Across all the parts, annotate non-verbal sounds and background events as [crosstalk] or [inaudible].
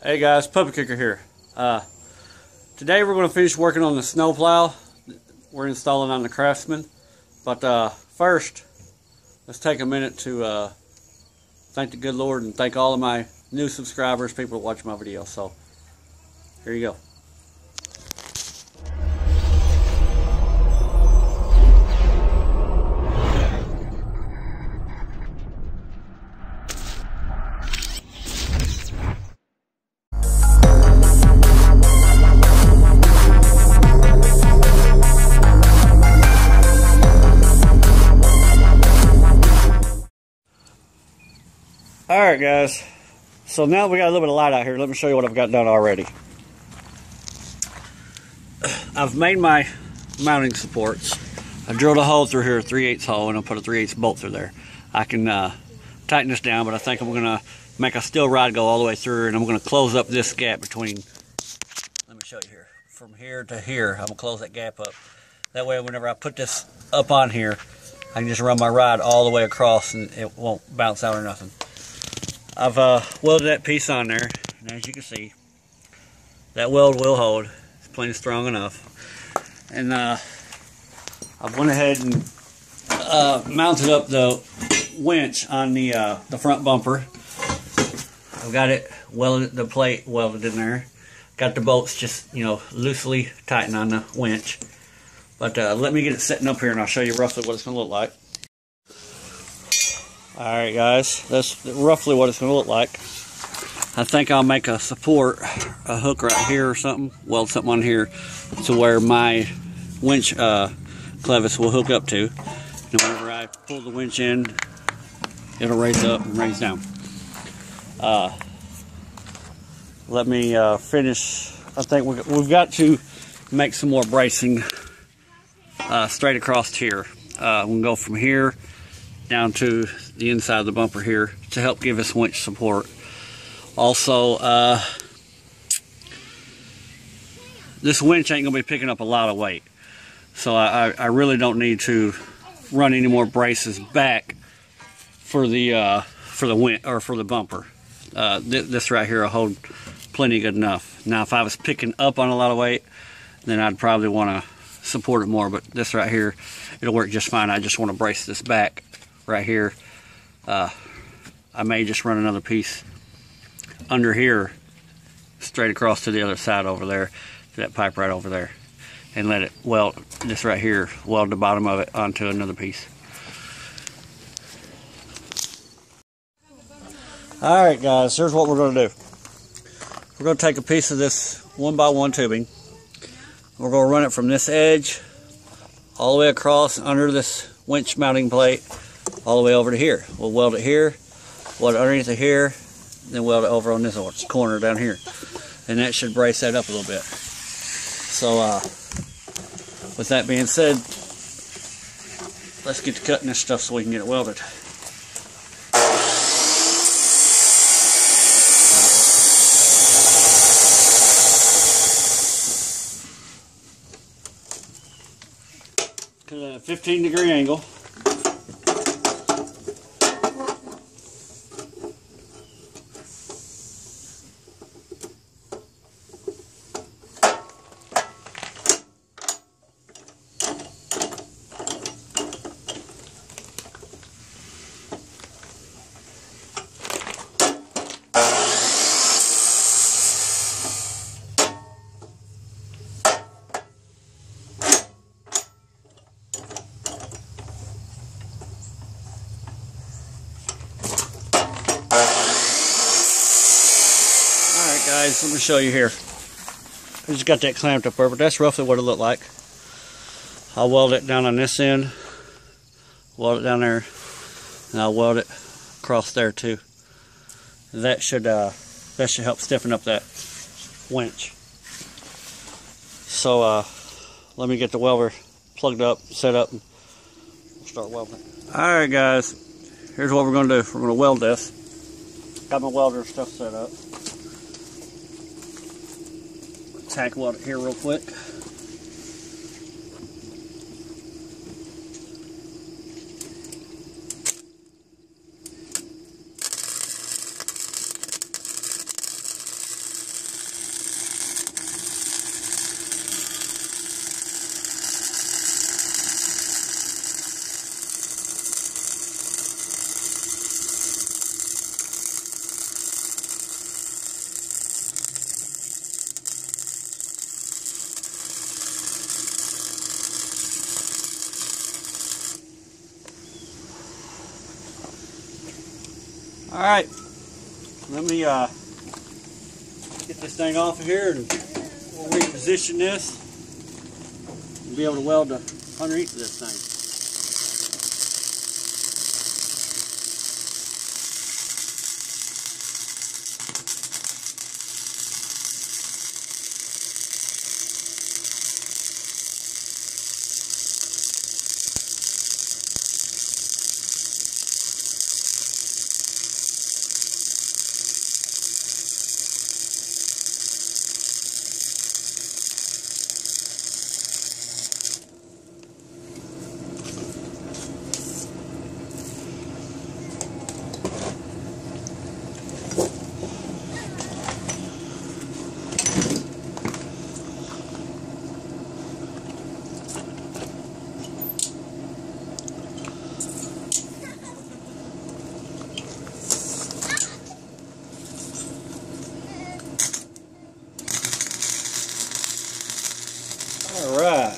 Hey guys, Puppetkicker here. Uh, today we're going to finish working on the snowplow we're installing on the Craftsman. But uh, first, let's take a minute to uh, thank the good Lord and thank all of my new subscribers, people that watch my videos. So, here you go. Alright guys, so now we got a little bit of light out here. Let me show you what I've got done already. [sighs] I've made my mounting supports. I drilled a hole through here, a 3 8 hole, and I'll put a 3 8 bolt through there. I can uh, tighten this down, but I think I'm going to make a steel rod go all the way through, and I'm going to close up this gap between, let me show you here, from here to here. I'm going to close that gap up. That way, whenever I put this up on here, I can just run my rod all the way across and it won't bounce out or nothing. I've uh, welded that piece on there, and as you can see, that weld will hold. It's plenty strong enough. And uh, I've went ahead and uh, mounted up the winch on the uh, the front bumper. I've got it welded, the plate welded in there. Got the bolts just, you know, loosely tightened on the winch. But uh, let me get it sitting up here and I'll show you roughly what it's going to look like. Alright guys, that's roughly what it's going to look like. I think I'll make a support, a hook right here or something, weld something on here to where my winch uh, clevis will hook up to. And whenever I pull the winch in, it'll raise up and raise down. Uh, let me uh, finish. I think we've got to make some more bracing uh, straight across here. Uh, we'll go from here down to the inside of the bumper here to help give us winch support. Also, uh, this winch ain't going to be picking up a lot of weight. So I, I, really don't need to run any more braces back for the uh, for the winch or for the bumper. Uh, th this right here will hold plenty good enough. Now if I was picking up on a lot of weight, then I'd probably want to support it more. But this right here, it'll work just fine. I just want to brace this back right here. Uh, I may just run another piece under here straight across to the other side over there to that pipe right over there and let it weld this right here weld the bottom of it onto another piece. All right guys here's what we're going to do. We're going to take a piece of this one by one tubing. We're going to run it from this edge all the way across under this winch mounting plate all the way over to here. We'll weld it here, weld it underneath of here, then weld it over on this corner down here. And that should brace that up a little bit. So, uh, with that being said, let's get to cutting this stuff so we can get it welded. Cut a 15 degree angle. Guys, let me show you here. I just got that clamped up there, but that's roughly what it looked like. I'll weld it down on this end, weld it down there, and I'll weld it across there too. That should uh, that should help stiffen up that winch. So uh, let me get the welder plugged up, set up, and start welding. All right, guys. Here's what we're going to do. We're going to weld this. Got my welder stuff set up tack weld it here real quick. All right, let me uh, get this thing off of here and we'll reposition this and be able to weld the underneath of this thing. All right.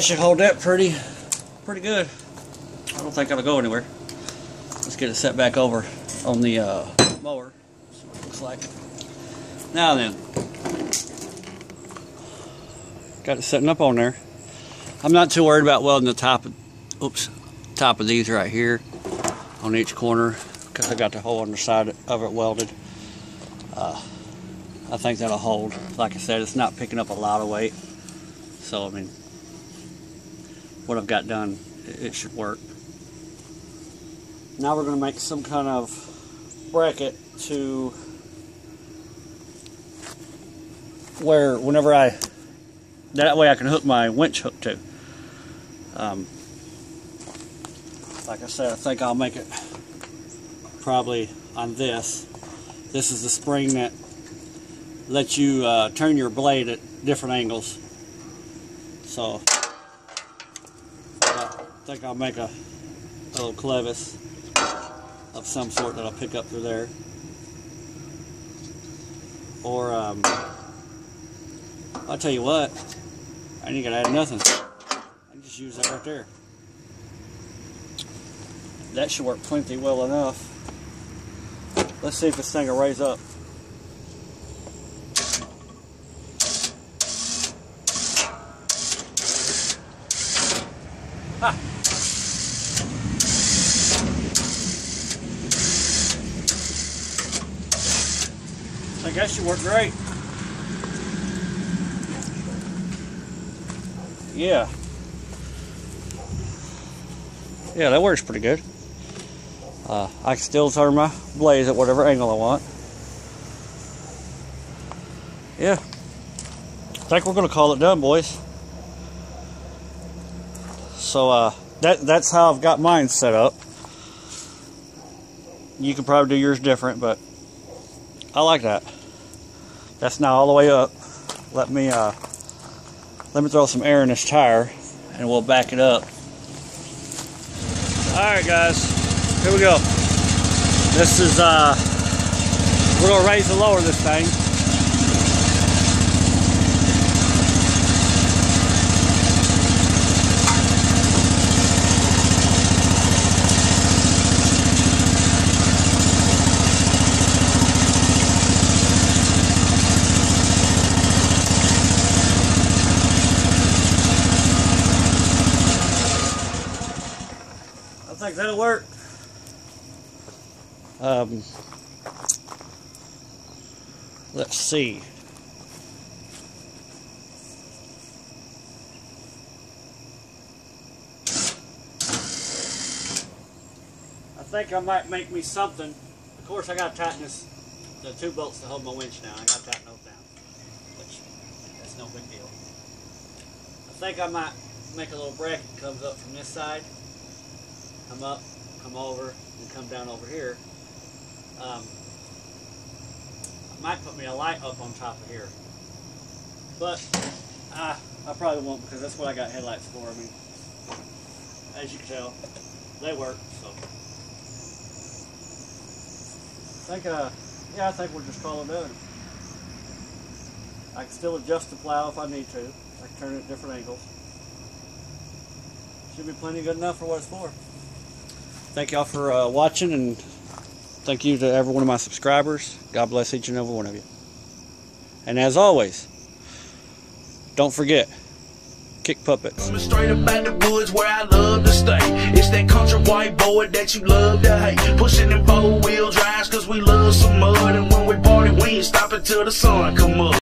That should hold up pretty, pretty good. I don't think it'll go anywhere. Let's get it set back over on the uh, mower. See what it looks like. Now then, got it setting up on there. I'm not too worried about welding the top of, oops, top of these right here on each corner because I got the whole underside of it welded. Uh, I think that'll hold. Like I said, it's not picking up a lot of weight. So, I mean, what I've got done, it, should work. Now we're going to make some kind of bracket to where whenever I, that way I can hook my winch hook to. Um, like I said, I think I'll make it probably on this. This is the spring that lets you uh, turn your blade at different angles. So think I'll make a, a little clevis of some sort that I'll pick up through there. Or um, I'll tell you what, I ain't gonna add nothing. I can just use that right there. That should work plenty well enough. Let's see if this thing will raise up. Ah. I guess you work great. Yeah. Yeah, that works pretty good. Uh, I can still turn my blaze at whatever angle I want. Yeah. I think we're going to call it done, boys. So uh, that that's how I've got mine set up. You can probably do yours different, but I like that. That's now all the way up. Let me uh, let me throw some air in this tire, and we'll back it up. All right, guys, here we go. This is uh, we're gonna raise and lower this thing. I think that'll work. Um, let's see. I think I might make me something. Of course, I got to tighten this, the two bolts to hold my winch down. I got to tighten those down, which that's no big deal. I think I might make a little bracket comes up from this side come up, come over, and come down over here. Um, I might put me a light up on top of here. But uh, I probably won't because that's what I got headlights for. I mean, as you can tell, they work. So I think, uh, yeah, I think we'll just call it done. I can still adjust the plow if I need to. I can turn it at different angles. Should be plenty good enough for what it's for. thank y'all for uh, watching, and thank you to every one of my subscribers. God bless each and every one of you. And as always, don't forget, kick puppets. Coming straight up out the woods where I love to stay. It's that country white boy that you love to hate. Pushing them four wheel drives cause we love some mud. And when we party, we ain't stopping till the sun come up.